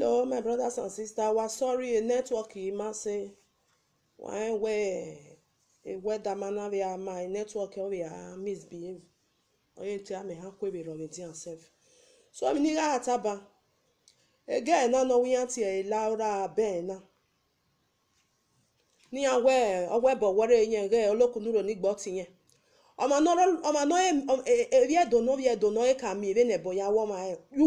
hello my brothers and sisters wa sorry network ịmasị wee wee eweda mana bịa network ọbịa misbehave onye ntu amị ha sef so mi ataba again na n'onwe ya tie laura bena ní awẹ ọwẹbọ wọrẹ yẹn rẹ olókùnúrò nígbọ tiyẹn ọmọ náà èrí ẹdùnú ya ma ẹ you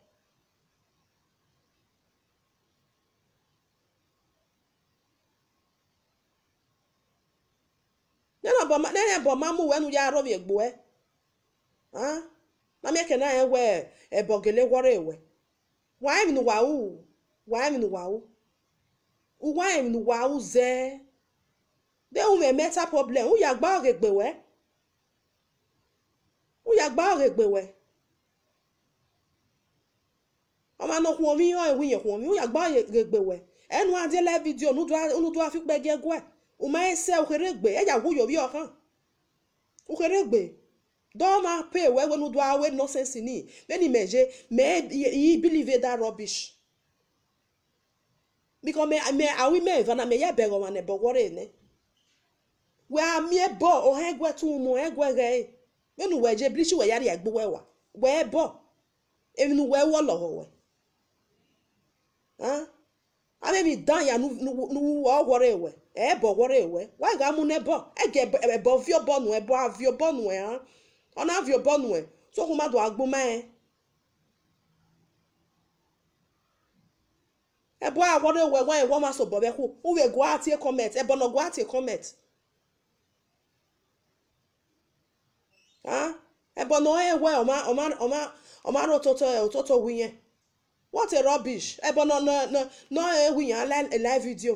ebo mamu wenu ya arobi egbue ha na meke na ewe ebo gele ewe wa emi nu wau wa emi nu wau ze de meta problem u ya gba ore gbewe u gba ore gbewe ọma o ewu ye hwo mi u ya gba ore gbewe enu adele vidio nu do nu do e. ese gbe e ya wo ukweregbe don na pay e, wee wey no do away nonsense in it then imeje may he believe e that rubbish because me me awi me ivana me ya bego wane bogore ne we ami ebo ohegwe tu mu egwe ge e. me nu weje blishi we yari egbu we wa we ebo even we wo lo ho we ha abi mi dan ya nu nu wo gwore we ebọwara ewe wanyị ga-amụ n'ebe ege ebovio bonue ebo avio bonue ha ọ na avio bonue eh? sokwu mmadụ agbụmee eh? ebo a gwara ewe nwanyị gwa gụọ atie kọmet ebe nọ gụọ atie kọmet ebe nọ ewe ọmara ụtụtụ ụtụtụ wunye what a rubbish ebe ewunye eh, ala live video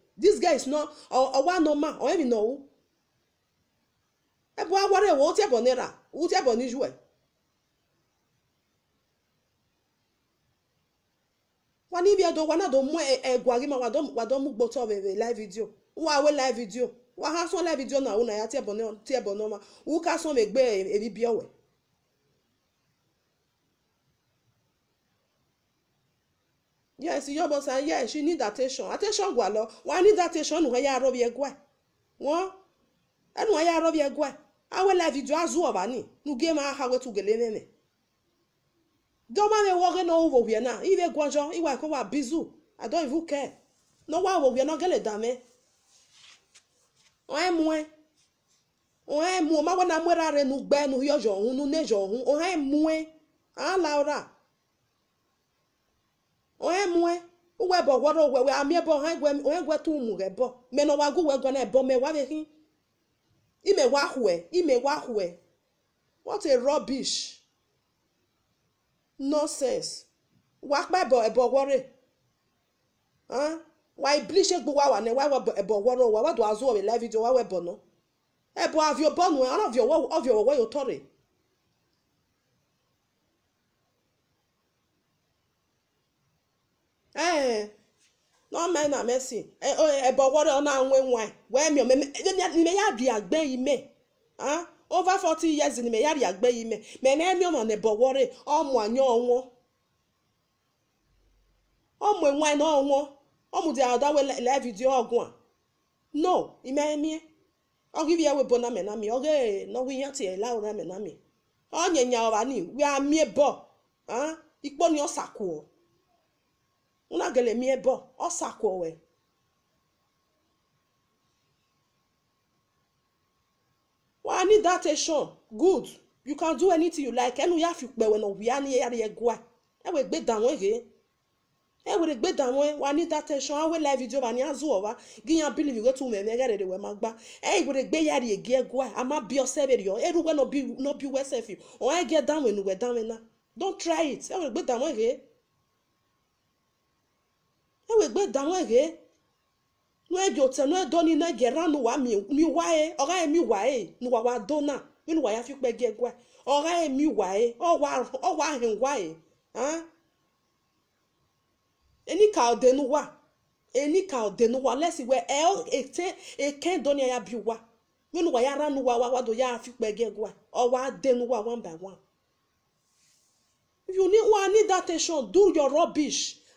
this guy is not ọwa normal ọ̀hẹ́ mi na ẹ bọ́ awọ́rẹ́ ẹ̀wọ̀ ó tẹ̀bọ̀ náírà ó tẹ̀bọ̀ níjú ẹ̀. wa do na do mu egwa gi ma wa do mu gboto live video wa we live video wa ha so live video na una ya tebo no yes yobo say uh, yes she need attention attention gwalo wa need attention nwa ya arobie gwa won enu ya arobie gwa awe la video azu obani nu game We wetu gele meme doma me woge no wo we na ibe gwojo iwa ko wa bizu i don't even care no wa wo we no gele dame oe mue oe mu ma wa na mwera re nu gbe nu yojo hun nu nejo hun oe mue a laura oemue uwebo gwara ogwe we amiebo ha gwe oegweta ụmụ ebo na ọwa gụ wegwana ebo mewabeghị imewahue imewahue wakpa ebo ebo gwore wa iblishe gbuwa wa ne wa ebo gwore owa wadu azụ owe live wa webo no ebo bonu ọrụ ee n'omena mesi ebe na nwe nwa wee mio ime ya bịa gbe ime ah, over 40 years n'ime ya bịa gbe ime mena emio nọ na ebọwọrị ọmụ na ọnwụ ọmụdị ada a no ime emie ọgịrị ya webo na menami ọghe nọgwụ ihe tinyere na menami onye nya ọra ni ni unu agala eme ebe ọ sakwowe wa need that action good you can do anything you like ẹnu ya fi pẹ̀wẹ̀ náà wíyá ní yàrá yẹ gua ẹ wẹ̀ gbé dàwọn èhè ẹ wẹ̀ gbé dàwọn wa need that action awẹ́ láì fídíò wa ní azú ọ̀wá gíyan bílí ìwé tó mẹ̀mí ẹ̀rẹ̀ rẹ̀ wẹ̀ máa gbá ẹ wẹ̀ gbé yàrá yẹ gíẹ gua a máa bí ọsẹ bẹ̀rẹ̀ yọ ẹrú wẹ́ náà bí wẹ́sẹ̀ fi ọ̀hún ẹ̀ gíẹ dàwọn ẹnu wẹ̀ dàwọn náà don't try it ẹ wẹ̀ gbé dàwọn èhè. ewegbe dawege nwege otenu edoni na ranu wa mi wae oga emi wae nu wa dona minu waya fi pege gwa oga emi wae owa owa hin wae ha eni ka odenu wa eni ka odenu wa lesi we e o ete e ken doni ya bi wa minu ya ranu wa wa do ya fi pege gwa owa denu wa one by one you need one need that attention do your rubbish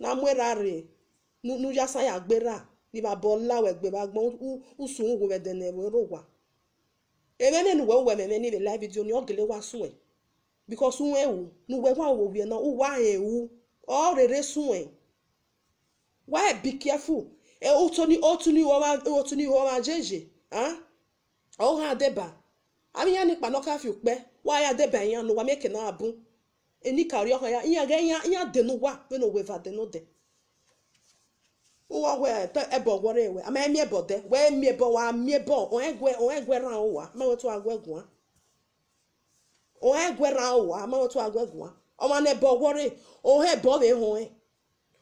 na mwerari nuya sa ya gbera liba bola we gbe ba gbon usu wo we dene we rowa emene nu we we ni live video ni ogele wa sun e because un e wu nu we wa e na u wa e wu o rere sun e why be careful e o to ni o tu ni wo o tu ni wo ya ni pa no ya deba yan e na abun enikarị ọha ya ihe ga ihe dị n'ụwa wena oweva dị n'ụdị ụwa wee ebe ọgwọrọ ewe ama emiebọ de wee miebọ wa miebọ onegwe onegwera ụwa amawetu agwegwa onegwera ụwa amawetu agwegwa ọma na ebe ọgwọrọ ohe ebe ọ bụ e. ịhụ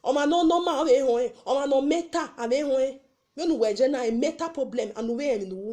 ọma na ọnọma ọ bụ ịhụ ọma e. na ometa abụ ịhụ e. wenu wee je na meta problem anụwe ya n'iwu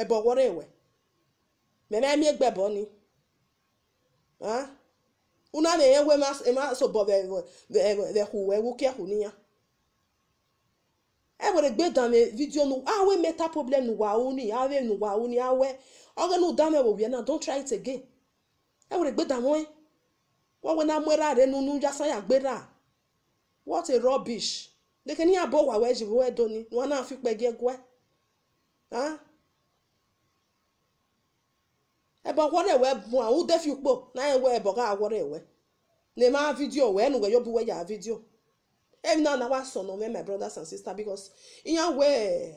ẹbọ wọrọ ìwẹ mẹmẹ mi gbẹbọ ni una ne yẹn wẹ ma so bọ bẹ bẹ hu ẹwu kẹ hu niya ẹ wẹrẹ gbé dàmẹ fídíò nu awẹ mẹta problem nu wàá wúni awẹ nu wàá wúni awẹ ọgẹ nu dàmẹ wò wíyẹn náà don't try it again ẹ wẹrẹ gbé dàmọ ẹ wọn wẹ náà mẹra rẹ nínú yasa yà gbéra what a rubbish lẹkẹ ní abọ wàá wẹ jìbọ wẹ dọni wọn náà fi pẹ gẹgẹ. ebe ọgwọrọ ewe bụ a ukpo na enwe eboga agwọrọ ewe na-eme ha vidio wee nwe yobuwe ya vidio ebi na anawa so na onwe my brothers and sisters because ihe wee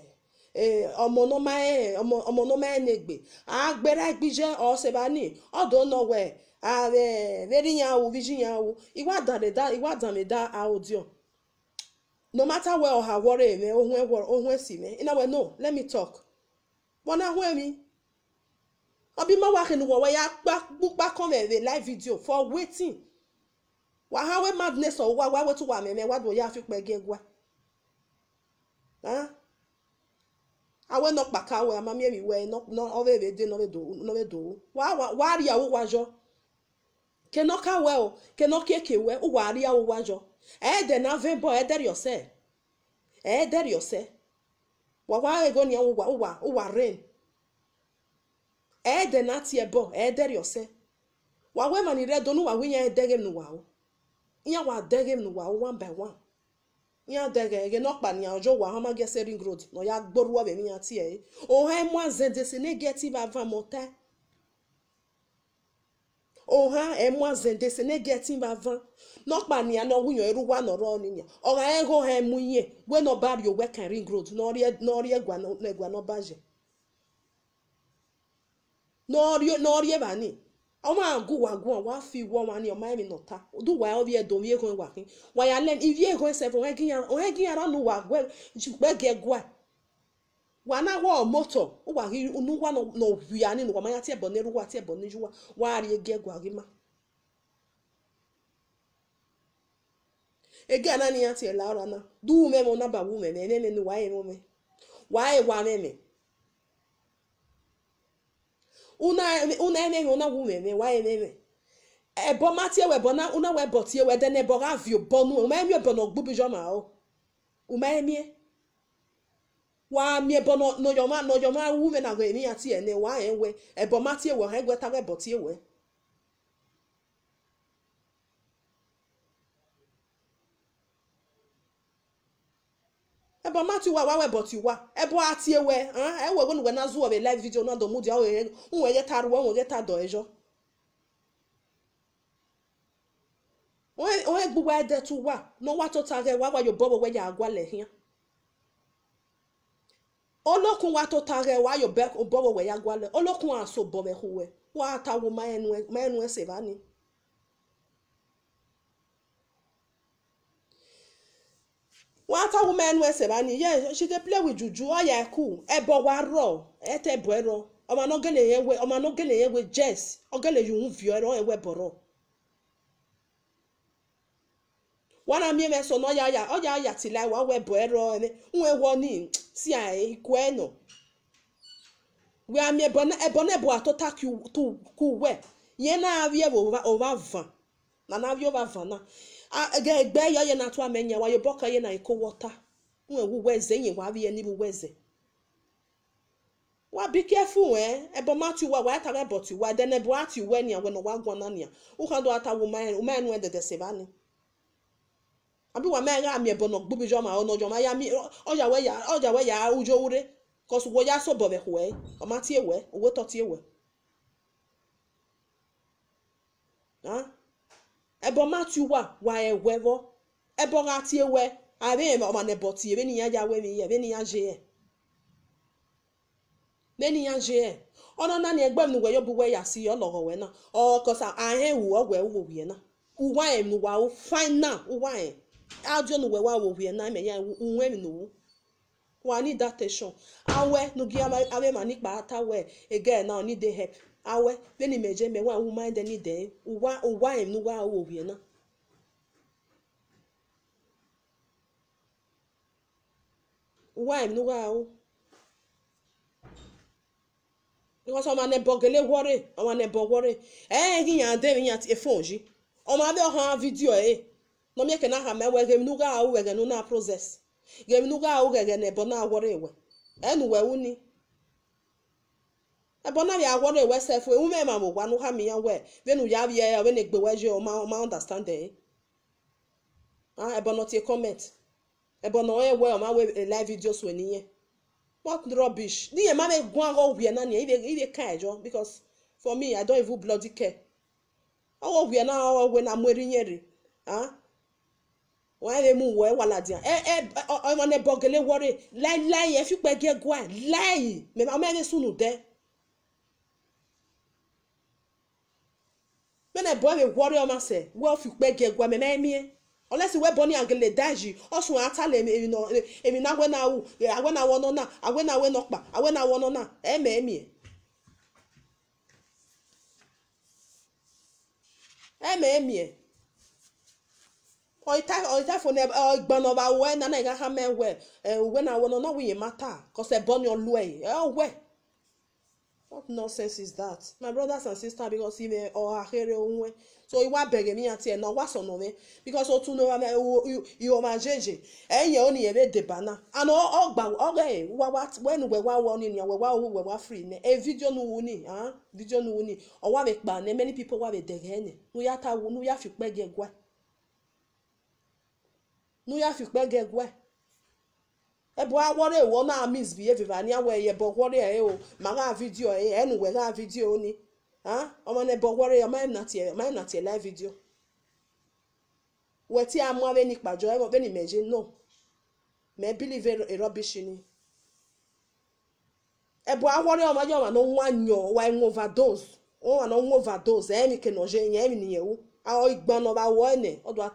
ọmọnọma egbe e agbere gbije ọsebani ọdụ nọwe arere ya awụ viji ya awụ igwa dameda audio no matter where ọha gwọrọ eme ohun si mee ina we no let me talk wọn ahụ emi obimawakin wa ya gbukpa come a live video for waiting wa ha we madness or wa wa wetu wa meme wa do ya fi pege gwa ah awe no paka we ama mi we no no ove be de no be do no be do wa wa wa ri awo wa jo ke no ka we o ke no ke ke we o wa ri awo wa jo e de na ve bo e de yourself e de yourself wa wa ego ni awo wa wa wa rain ede na tie bo edere ose wawe mani redo nu wawe nya edege nu wawo nya wa dege nu wawo one by one nya dege ge no pa nya ojo wa hama ge sering road no ya gboru wa be nya tie o he mo zende se negative avamota oha emwazende se ne getin bavan nokpa ni ano wunyo eru wa noro ni nya oga ego ha emunye we no barrio we can ring road no rie no rie gwa no gwa no baje noriebani oma guwa guwa wa fi wo wa ni oma mi nota du wa obi edo mi ego wa kin wa ya len if ye go seven we gin ya we gin ya ra lu wa gwe jugbe ge gwa wa na wa moto ụwa gị ri na wa no n'ụwa wi ani no ma ya ti ebo ni ru wa ti ebo ni gwa gi ma ege anani ya ti la ra na du me mo na ba wu me me ne ne ni wa ye mo me wa ye wa me me una una eme una wume eh, me wa eme me ebo eh, ma tie we bona una we bo tie we de ne bo ga vi obo nu uma emi obo no gbubi jo ma o oh. uma emi e. wa mi ebo no no yo ma no yo ma wume na go emi ati ene wa enwe ebo eh, ma tie we ha gwe ta we bo tie we ebe mati wa wa wawe bọti wa ebe ati ewe ewe wenu we na zu obe live video na do mudi awe nwe ye taru nwe ye ta do ejo onye gbugba ede tu wa n'ọnwa tota ge wa wa yo bobo we ya agwa le hia olokun wa tota ge wa yo bobo we ya agwa le olokun aso bobe huwe wa ta wo ma enu nwata woman wey sef and yes she dey play with juju oya ebo wa rọ ete ebo ẹrọ ọmọ yẹn wẹ ọmọ yẹn wẹ jess ọgẹlẹ fi ẹwẹ bọrọ na ọya ọya ọya tila wa wẹ bọ ẹrọ ẹni nwa ẹwọ ni si a ikú ẹ nọ wẹ na ẹbọ na kú wẹ yẹn na ga-egbe ya onye na-atụ ama enye wayo bọka onye na-eko wọta nwewu weze enyewarụ ya n'iru weze wa be careful wee ebomati uwa wee tara ebọti uwa den ebu ati uwe nia wen wa na nia uka do ata wu mayen umayen wen dede sebani abi wa mega ami ebo no gbubi jo ma ono jo ma ya mi oja we ya oja we ya ujo ure cause wo ya so bobe we o mati ewe owo toti ewe ha eboma tuwa wa ewevo eboga tiewe abe ma ne boti ebe ni ya ya we mi ebe e ni ya je e ya je ona na ni egbe m we yo bu we ya si yo logo we na o ko sa ahe wu ogwe wu na uwa em nu wa u final uwa em wa wo e. na me ya unwe mi nu wa ni that tension awe ma ni ata ta we again now need the awe leni meje me wa woman de ni de wa uwa em nu wa wo wie na uwa em nu wa wo because ọma ne bọgele wọre ọma ne bọ wọre ee gị ya adị ya efe oji ọma abịa ọha vidiyo e nọmi eke na aha ma ewe gem nuga ahụ wege nu na proses gem nuga ahụ gege na ebo na awọrọ ewe enu we wuni ebona ya agwọ ewe sef ma bụ gwanụ ha ya we venu ya bia ya wena ma ma understand eh ah ebona tie comment ebona e ma we e, live what rubbish ma me gwa go na niye ile ile kai e jo because for me i don't even bloody care na owo we na mweri nyeri ah wọ́n mú wọ́ wà ládìá ẹ ẹ wena boy me worry o mase we of ikpege gwa me memie unless we boni angele daji osun atale emi no emi na gwe na wu agwe na wo no na agwe na we no pa na wo no na e me emie e me eme ọ̀ìtàfọ̀nì na wẹ̀ nana ìgbà hàmẹ́ wẹ̀ ẹ̀ wẹ̀ náà wọ̀nà náà wìyẹn má what nonsense is that my brothers and sisters because ime eh, ọhahere onwe oh, so iwa bere mi ati ẹ na ọwa sọnà mi because o tún lora iwọ ma jeje ẹyẹ o eh, nìyẹn bẹ debana and ọgbà ọrẹ wẹwà wẹnu wẹwà wọ ni ni wẹwà owó wẹwà free ni ẹ fídíò nu wù ni ah video nu wù ni wa mi pa ni many people wa mi dẹrẹ ẹni nuyata wu nuyafi pẹ gẹgwẹ nuyafi pẹ gẹgwẹ. ebe agwọrọ ewo na misbehave anya wee ye bọgwọrọ ya o ma gaa vidio ya eh, enu eh, wee vidio ni omane bọgwọrọ ya mae na ya no a rubbish ni ebe ya ọma na nwa nyo wa enwe overdose na nwa overdose emi ke noje nye emi ni wọ ene ọdụ ya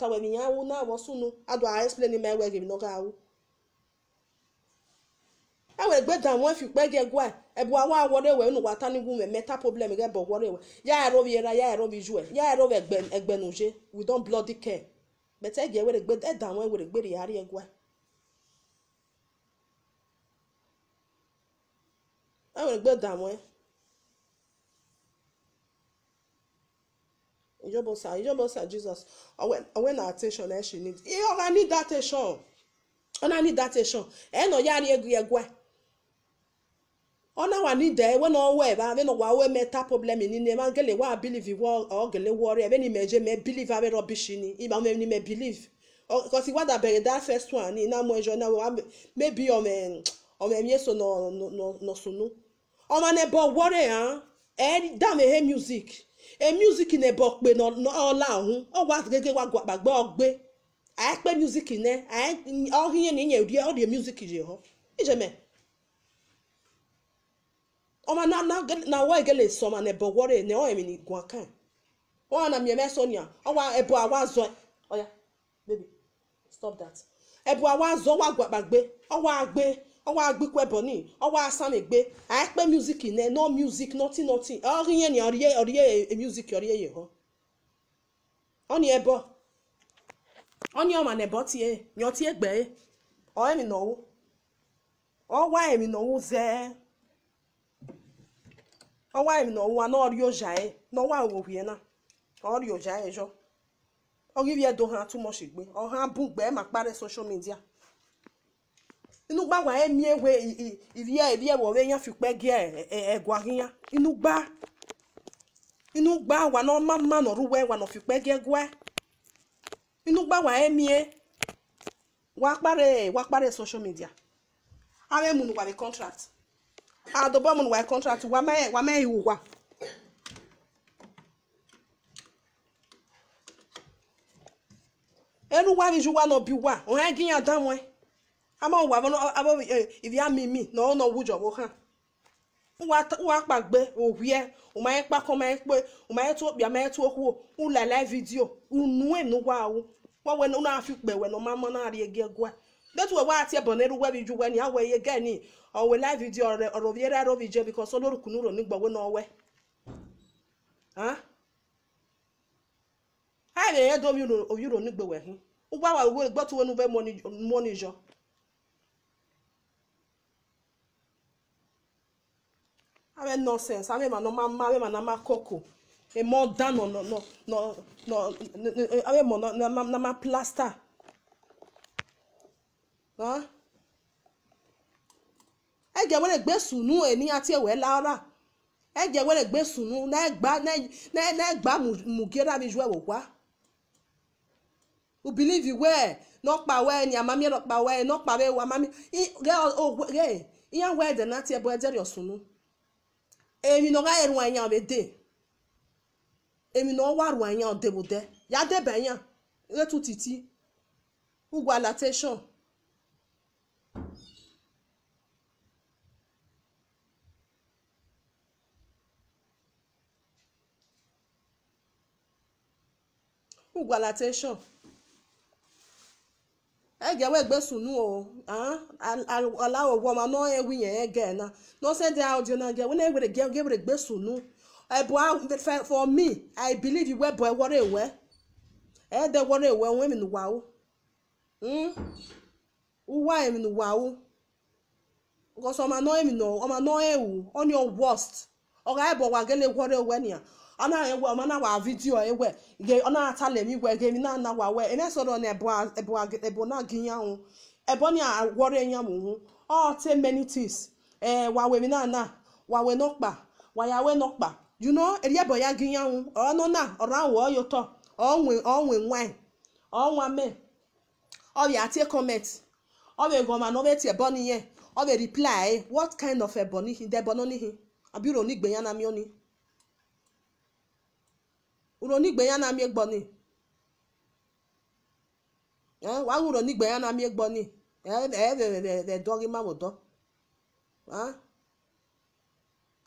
na awọ sunu adụ a n'oge ewe egbe da nwe fi kpe ge gwa ebu awa awore we unu wata ni women mental problem ge bo wore we ya ero bi era ya ero bi ju e ya ero egbe egbe nuje we don bloody care but e ge we egbe e da nwe we egbe ri ari egwa ewe egbe da nwe ijobosa ijobosa jesus owe na attention e she need e ona need attention ona need that attention e no ya ri egwu egwa ona wanide we no we ba ebe no wa meta problem ni ne mangele wa believe wo ogele ebe me ni me ni me believe wada bere that first one na mo jo na we maybe o me o me so no sunu o ma ne bo ha e da me he music e music ne bo pe no ola o wa gege wa ogbe a pe music ne a oma na na na wa egele ma ne bogwore ne o emini guakan o na mi eme sonia o wa ebo awa zo eh. oya baby stop that ebo awa zo wa gbagbe o wa agbe o wa agbe ko ebo ni o wa asami gbe a e, pe music ne no music nothing nothing o ri yen ni ori ori e music ori e ho oni ebo oni o ma ne bo ti e nyo ti egbe e o emi nowo o wa emi na nowo ze eh. Ọwa emi na ọnwa n'ọrịa ojaye n'ọnwa owowie na ọrịa ojaye jọ ọrịa edo ha tụmọshi gbe ọha bụ mgbe ma kparị soshal midia inú gbá wàá mi ewe ìrí ẹ ìrí ẹwọ rẹ yẹn fi pẹ gé ẹ ẹgọ ahìyàn inú gbá inú gbá wà náà má má nọrú e, wẹ wà náà fi pẹ gé ẹgọ ẹ inú gbá wàá mi e wàá parẹ wàá parẹ social media ara ẹ múnu wà ní contract. the adobo mun wa contract wa me wa me iwu wa enu wa viju wa no bi wa o ha ginya dan we ama wa no abo eh, if ya mi me, no no wujo wo ha wa wa pagbe owie o ma e pa back on pe o ma e e tu obi ma tu oku u la live video unu enu wa wo wa we no afi pe we no ma mo na ri ege gwa that we wa ti e boneru we biju we ni awe ye gani ọ̀wẹ̀ láìfi dị ọrụ ọ̀rọ̀ yẹrẹ ẹ̀rọ fi jẹ́ bíkọ́ sọ́lórùkùnú rò nígbọ̀wé náà wẹ́ ààrẹ yẹn dọ́ ụgbọ awa uwe gbọ́tù wọn uwe awe nọsens ma mma ma n'ama koko awe ma n'ama plasta. ẹjẹ wẹrẹ gbé sùnú ẹni àti ẹwẹ lára ẹjẹ wẹrẹ gbé sùnú n'ẹgbà mùgẹ́rà mi ju ẹwọ wá. you believe you well n'ọkpa well ni amami n'ọkpa well n'ọkpa well amami rẹ o rẹ ihe well dẹ n'ati ẹbọ ẹjẹ rẹ sùnú èmi n'ọga ẹrù ẹyàn ọbẹ dé èmi n'ọwọ àrùn ẹyàn ọdẹbọdẹ yà dẹbẹ ẹyàn rẹ tù títí ugwu alatation. congratulation ah, ege eh, we gbesu nu o ala ogwo ma no na no send out you na ge we na ge we gbesu ebu for me i believe you we ewere wore ewe e de ewe mm uwa e mi nu wa o because ewu ma no ọ worst ga e bo gele ewe anaghị egwe ọmanawa vidiyo egwe ọnatalem igwe gemi na-anawa we emesoro na ebo na agwọrọ ọte menitis ee wawe wawe nọkpa wayawe nọkpa juno eriebo ya ọnụ e, na ọrụ ahụ ọnwe nwanyị ọnwa me tie kọment na kind of ebonyi hi debọnọ abiro n'igbe ya na mioni uronigbe ya na-amị egboni wa uronigbe ya na-amị egboni ererere mamodo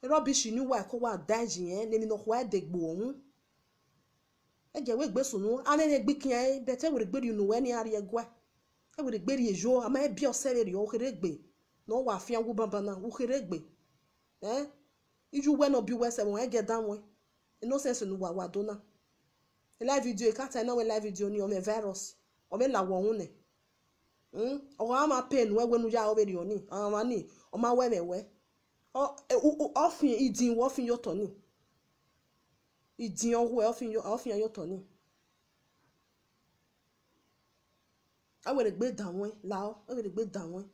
rọbishi ni wa kó wa dáìjì yẹn lèmi náà wá dègbò ọ̀hún ẹ̀jẹ̀ wẹ́ẹ̀ gbèsùnú alẹ́ni ẹgbẹ́ kìí ẹ̀ bẹ̀tẹ̀ wẹ̀rẹ̀ gbèrè inú ẹ̀ ní ariẹ̀ gbà ẹ̀ wẹ̀rẹ̀ gbèrè èjò àmọ́ ẹ̀ bí ọ̀sẹ̀ rẹ̀ òkèrè gbè náà wà fíà wú bàbà náà òkèrè gbè ẹ̀ ijú wẹ́ náà bí wẹ́sẹ̀ wọn ẹ̀jẹ̀ dáwọn ẹ̀ nonsense nu wawa dona live video kata ina we live video ni ome virus ome la wo hun ne mm o ama pain we we nu ya o be ri oni ama ni o ma we mewe o ofin idin wo fin yo to ni idin owo e ofin yo ofin yo to ni awere gbe dawon lao awere gbe dawon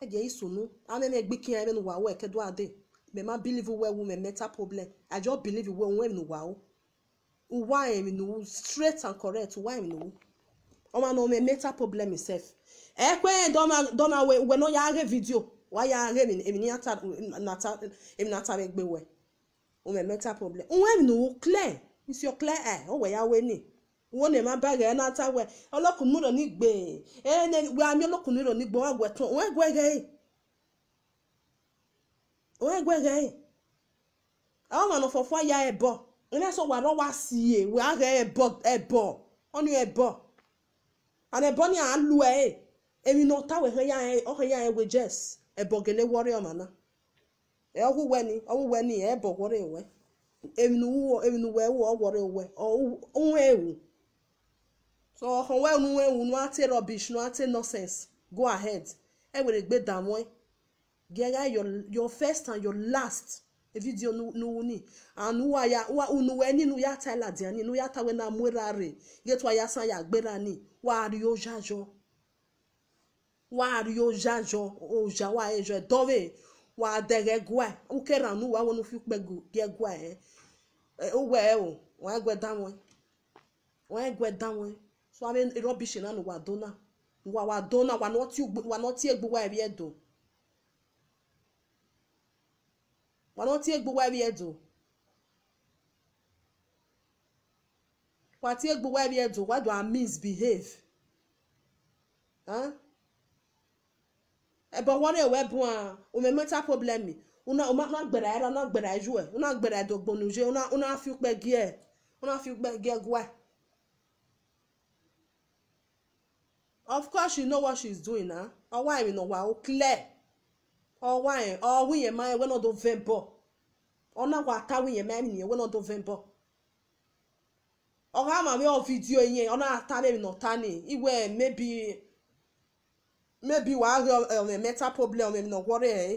eje isunu ameme gbe kin amenu wawo e kedo ade me ma believe well women mental problem i just believe well women no wow uwa em no straight and correct uwa em no ọmọ na ọmọ mental problem sef ẹ pé dọ́nà wẹ̀ náà yà á rẹ̀ fídíò wà á yà á rẹ̀ èmi ní ata èmi náà ta rẹ̀ gbé wẹ̀ ọmọ mental problem ọmọ em no clear it's your clear eye ọwọ́ ya wẹ̀ ni wọn lè má bẹ̀rẹ̀ ẹ̀ náà ta wẹ̀ ọlọ́kùnrin lọ ní gbè é ẹ̀ wẹ̀ àmì ọlọ́kùnrin lọ ní gbọ́n àgbẹ̀ tán wọ́n ẹ̀gbẹ́ rẹ̀ yìí. onye gweghe awon ofofo ya ebo onye so waro wa sie we agha ebọ ebo onu ebo an ebo ni alu e emi no ta we he ya e o he ya e jes ebo gele wori o mana e owu we ni owu we ni ebo wori e we emi e ewu so ho we nu ewu nu ate rubbish nu ate nonsense go ahead e were Gera your, your first and your last. Video nu nu ni. Anu wa ya wa unuwe ni nu ya taila diani nu ya tawe na mwera re. Yetu wa ya san ya gbera ni. Wa ariyo jajo. Wa ariyo jajo. Oja oh, wa ejo. Dove. Wa adere gwa. Uke ranu wa wonu fi kpe gye gwa eh. Owe o. Wa gwe damwe. Wa gwe damwe. So ame rubbish na nu wa dona. Wa wa dona wa noti egbo wa ebi edo. wana otie gbuwa ebi edu watie gbuwa ebi edu why do i misbehave huh? ebe wọn ewe bụ a omemeta problemi una uma na gbera era na gbera jue una gbera dogbonu je una una fi pe gie una fi pe gie gwa of course you know what she's doing ah huh? ọwa ìrìnà wà ó clear ọ nwanyị ọ nwunye ma enwe n'odovembo ọ nakwa ata nwunye ma emini enwe n'odovembo ọ ga amami ọ vidio ihe ọ na-ata mebi n'ọtani igwe mebi mebi wàá rí ọ̀rẹ́ mẹ́ta problem ẹ̀mí náà wọ́rẹ́ ẹ̀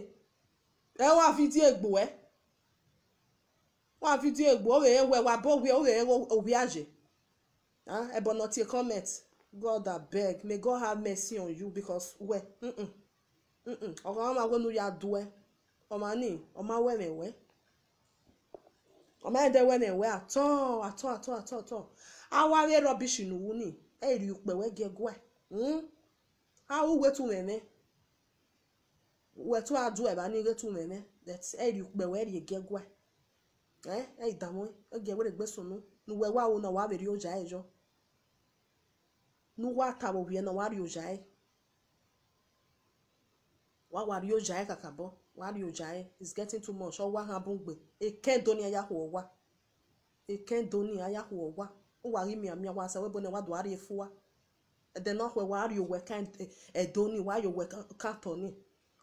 ẹ wá fídíò ègbò vidio egbu fídíò ègbò ọ̀rẹ́ ẹ wẹ̀ wá bọ́ọ̀wé ọ̀rẹ́ ẹ òbí àjẹ́ ẹ̀bọ̀n not a comment God abeg may God have mercy on you because well. Mm -mm. ọ̀kan wọn máa gbé nuri ọmọ ní ọmọ wẹ̀mẹ̀wẹ́ ọmọ ẹ̀dẹ̀ wẹ̀mẹ̀wẹ́ àtọ́ àtọ́ àtọ́ àtọ́ àtọ́ awáré ni ẹ̀rì ìpẹ̀wẹ́ gẹ́gọ́ ẹ̀ hmm? awúwe tu mẹ̀mẹ́ wẹ̀tú adú ẹ̀ bá ní tu mẹ̀mẹ́ ẹ̀rì ìpẹ̀wẹ́ ẹ̀rì gẹ́gọ́ ẹ̀ ìdààmú wẹ́rẹ́ nuwẹ́ wà wọ́n náà wà á ọjà àtàwọ̀ wíyẹn náà wà á rí ọjà ẹ̀ wawari oji anyị e kaka bụ wari oji anyị e. is getting too much ọwa ha bụ mgbe ekendoni ya hụ ọwa ekendoni ya hụ ọwa ụwaghị mia mia wasa webo e na wadụgharị efuwa edenohwe wari owe edoni wayo we katoni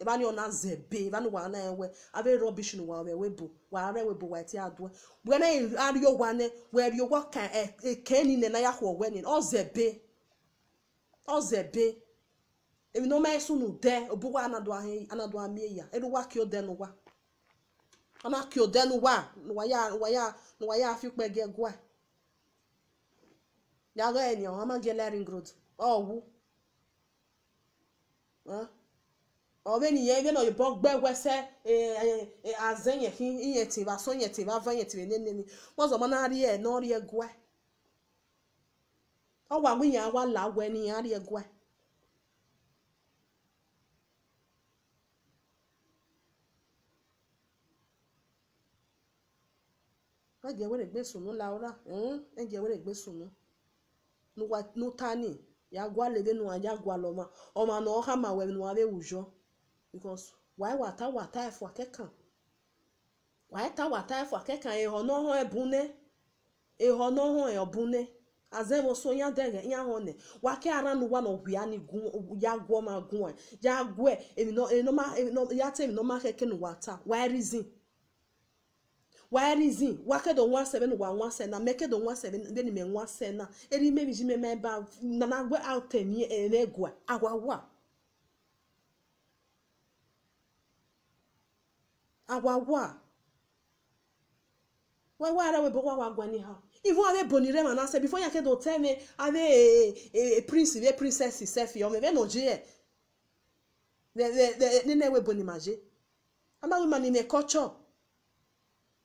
ebani ona zebe ebani wana ewe abe rubbish ni wawe webo ware webo wati adwe wena ario wane were yowa ka eke ne na ya hụ owe ni ozebe ozebe ebinomesunu de obugwa anadụami ya eruwa kiodenwa ana kiodenwa nwa ya afikpe gị gwa yagoenya amagilerin grod ọwụ ọbeniye ebe na oyibo gbegwese azenyehi inyetiva sonyetiva vanyetiva ọgwụ nwazọ manarịa n'ọrịa gwa ọgwa nwunye agwa la ya n'ihe arịa gwa eji ewere gbesonu laura eji ewere n'ụtani ya gwalebe nwa ya gwalọma ọma na ọha ma wee nwa be wụjọ because nke wata wata akeka ta wata efo akeka ịhọ n'ọhụ ebune ịhọ n'ọhụ ebune azemo so ya dege ya ara nu gu ya gwo ma gwo ya gwe no no ma ya te no ma nu why warizin wakedo nwa sebe na wa nwa se na mekedo nwa sebe be ni me nwa se na eri me bi ji me me ba na na gwe out emi ere gwa agwa wa agwa wa wa wa ara we bo wa wa gwa ni ha even ave bonire ma na se before yakedo tell me ave a prince be princess self yo me be no je nene we bonimaje amawe ma ni me culture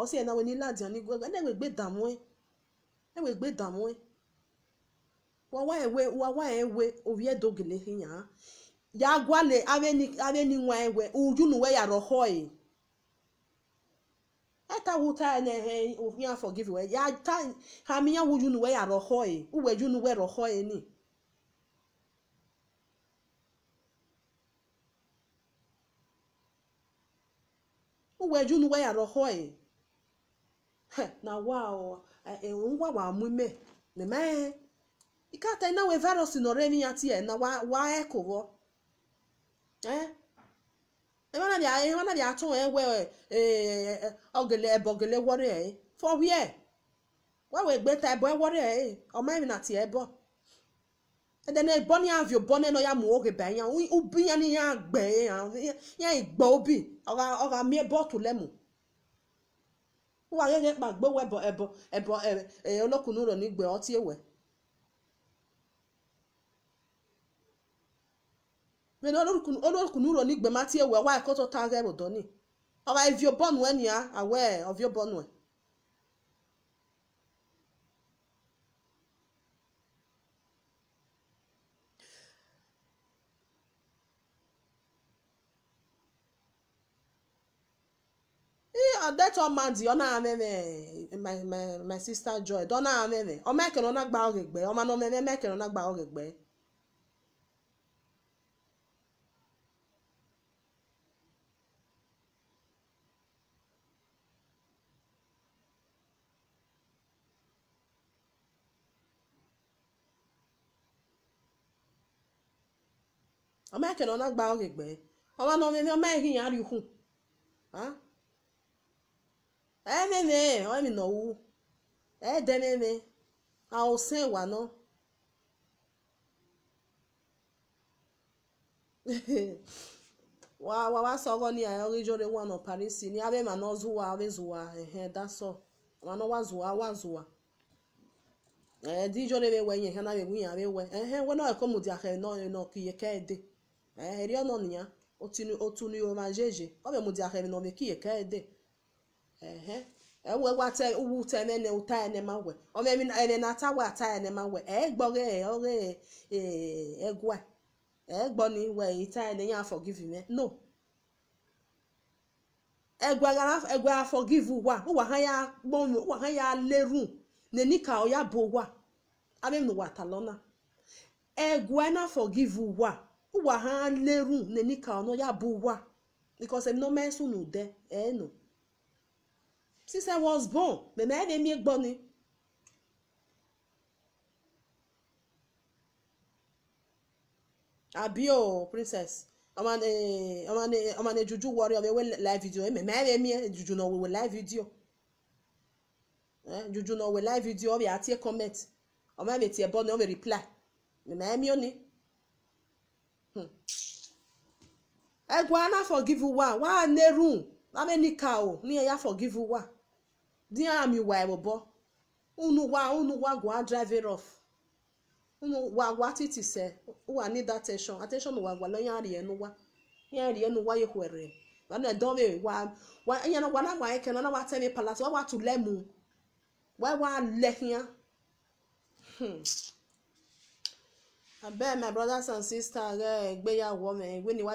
ọsị ya na we niile adị n'igwe na-ewe gbe damwe ewe gbe wawa ewe wawa ewe ovie dogele ya gwale aveni nwa ewe uju nuwe ya rohoi eta wuta na he ya ta ya rohoi uwe ni uwe na wao eh, eh, ngwa wamume nemae ikata we eh, na wa wa ekogo eh emana bia emana bia to ewe eh ogele wa we gbe ta o e ma e na ti ebo and e then ni avio no ya mu oge ni wàá yẹn pa gbé wẹ́bọ̀ ẹ̀bọ̀ ẹ̀bọ̀ olókùn nùrọ̀ nígbẹ̀ ọtí ẹ̀wẹ̀. mẹ́ni olókùn nùrọ̀ nígbẹ̀ má ti ẹ̀wẹ̀ ẹ̀kọ́ tó ta ẹ̀rọ̀ dọ́ni ọ̀rọ̀ ẹ̀ nìyà àwẹ̀ ẹ̀. somadi ọ na-ameme my sister joy ọ na-ameme ọmekere ọ na-agba ọgụ egbe ọma na omeme emekere ọ na-agba ọgụ egbe ọmekere ọ na-agba ọgụ egbe ọma na omeme ọma ehi ya arịhụ ememe ominowu edememe ausewano wasogoni orijore wano parisi ni ave manozuwa avezuwa ehe daso wano wazuwa wazuwa eh dijore bewe yen kana bewe yen bewe ehe wono ekomu diahe no no kiye kede eh eri ono niya otunu otunu yo majeje obe mu diahe no be kiye kede agwa e ewegwata uwute ene uta ene mawe omemi ene nata wata ene mawe egbore ore egwa egboni we ita ene ya forgive me no egwa e forgive wa uwa ha ya gbonu uwa ha ya leru neni ka oya bo wa egwa e na forgive wa ha leru neni ka ya bo wa because em no mesu no de eh no since I was born mẹ̀mẹ́ ẹ̀ mi gbọ́ ni. àbí o princess ọmọdé ọmọdé ọmọdé juju wọrí ọmọ ewé live video mẹ̀mẹ́ ẹ̀ mi juju náà wẹ̀wẹ̀ live video juju náà wẹ̀ live video ọmọ àti comment ọmọ ẹ̀ mi tiẹ̀ bọ́ ni ọmọ reply mẹ̀mẹ́ ẹ̀ mi ò ní. ẹ̀gbọ́n aná forgive wa wà á nẹ́rù lámẹ́ni ká o ní ẹ̀yà forgive wa. di ami wee bụbọ gwa driver off unu titi se uwa need attention attention uwa gwa lọnya rie nuwa ya rie nuwa ye kwere wana dome wa wa anya na wana wa ike na wa palace wa wa to wa wa hmm my brothers and sisters egbe eh, ya wo me egbe ni wa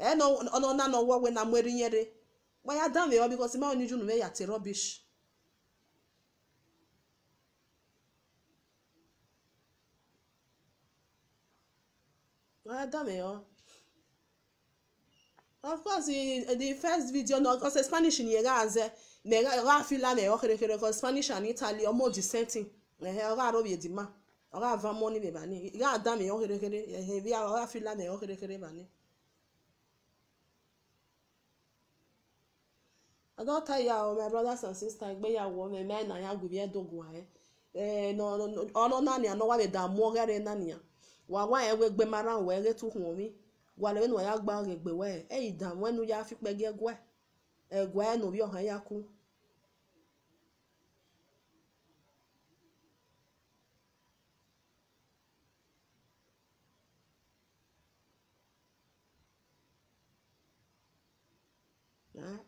ọnọna eh, ọwa we na mwere nyere gbaya danwe ọ bikosi ma onye junu mee ya ti rubbish gbaya danwe ọ of course the, first video na ọkọsị eh, spanish na ịga aze na ịga afila na ịghọ kerekere kọ spanish and italy ọmụ the same thing na eh, ịga ọga arọ bie dima ọga ava mọ n'ime bani ịga ada ma ịghọ kerekere ịga afila na ịghọ kerekere bani adọta ya yi brothers and sisters sista ya gw meme ya na ya gụri edogu do gwụaya ee ọnụ naanị yan ganeda mụọ gharị nanị ya nwa egbe mara m we gheta uku owome gwale ya gba gị egbe we eyi da nwenụ ya af gị egwa ya na ọha ya kwuo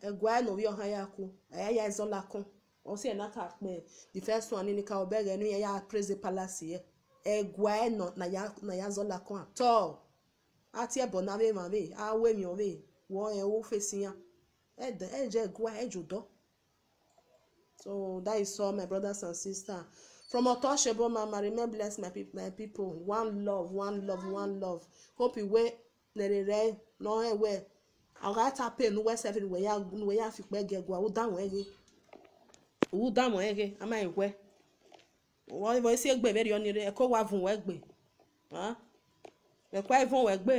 egwa eh, no wi oha ya ku aya ya izola kun o si na ka pe the first one ni ka obere ni ya praise the palace ye egwa no na ya na ya zola kun at all ati ebo na be ma be awe mi o be wo e wo fesi ya e de e je egwa e so that is all my brothers and sisters from ọtọ Untouchable Mama, remember bless my people, my people. One love, one love, one love. Hope you wait, let it rain, no way. ọgata pe n west seven wee ya fikpe gị gwa ụdanwee gị amaghị kwe esi egbe emeri onire ekowa vu wee gbe ekwa ivon wee gbe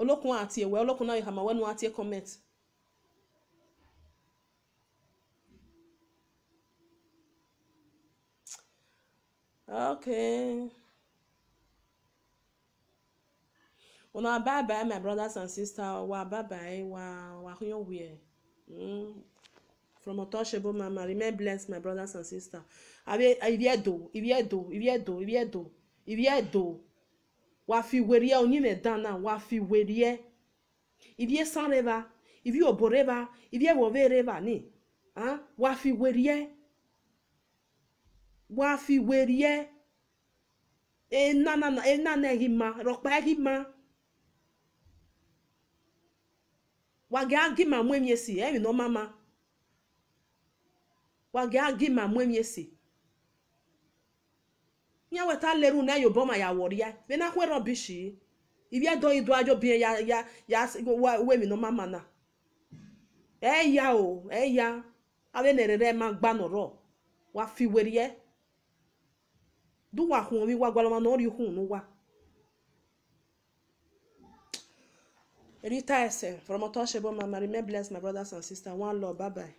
olókun àti ìwẹ́ olókun náà ìhàmà wẹ́nu àti ok una bye-bye my brothers and sisters wa bye-bye wa wa huyo wear mm. from untouchable mama remain blessed my brothers and sisters abe ibiedo ibiedo ibiedo ibiedo ibiedo wa fi werie onyine dan na wa fi werie ibie san reba ibie obo reba ibie wobe reba ni ah wa fi werie wa fi werie enana enana ehima rọpa ehima. wagagi mamwemyesi eyinomama wagagi mamwemyesi nya weta leru na ma ya woria bena kwe rubbish ibia do idu ajo biya ya ya ya wemi no mama na eya o eya abe nerere ma gba nọrọ wa fi werie duwa hun mi wa gwaloma no ri wa from Esen from my Mama, may bless my brothers and sisters. One love. Bye bye.